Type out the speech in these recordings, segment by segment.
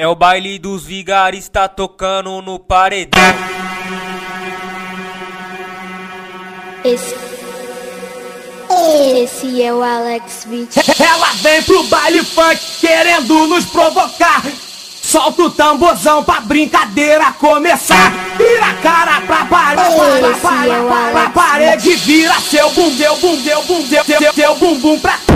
É o baile dos vigaristas tocando no paredão. Esse, esse é o Alex Beat. Ela vem pro baile funk querendo nos provocar. Solta o tamborzão pra brincadeira começar. Vira a cara pra parede, para, Esse para, é para, pra parede. Vira seu bum, deu bum, deu bum, deu, deu, deu bumbum pra.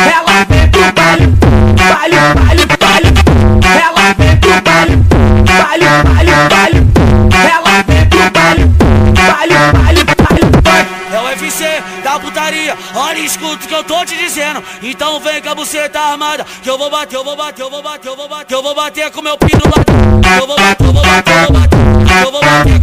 Ela vem pro. Ela vem pro. Ela vem pro. É o da putaria, olha e escuta o que eu tô te dizendo. Então vem com a buceta armada, que eu vou bater, eu vou bater, eu vou bater, eu vou bater, eu vou bater com meu pino lá. Eu vou bater, eu vou bater, eu vou bater, eu vou bater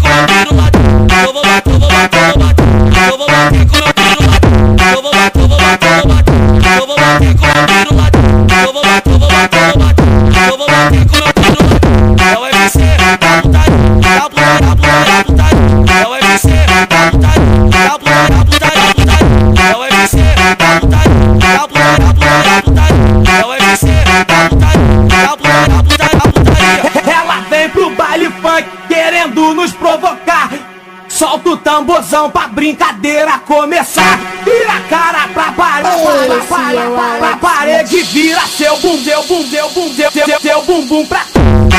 Solta o tamborzão pra brincadeira começar. Vira a cara pra parede, o para, pra Alex parede. Vira seu bum, deu bum, deu bum, deu bumbum pra.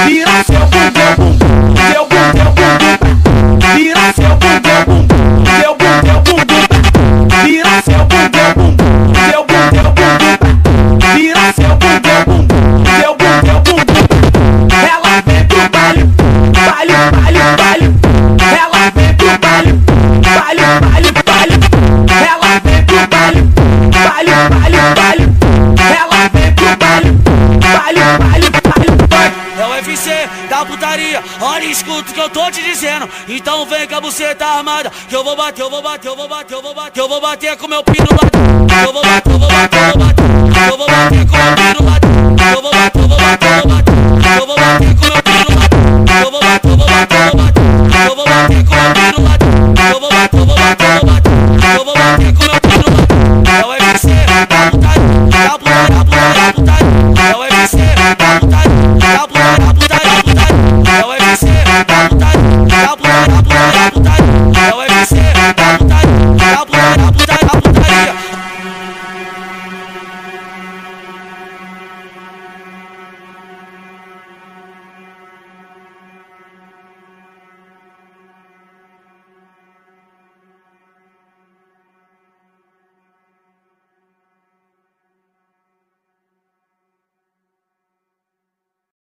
Vira seu bum, da putaria, olha e escuta o que eu tô te dizendo. Então vem com a buceta armada, que eu vou bater, eu vou bater, eu vou bater, eu vou bater, eu vou bater com meu pino lá. Eu vou bater, eu vou bater,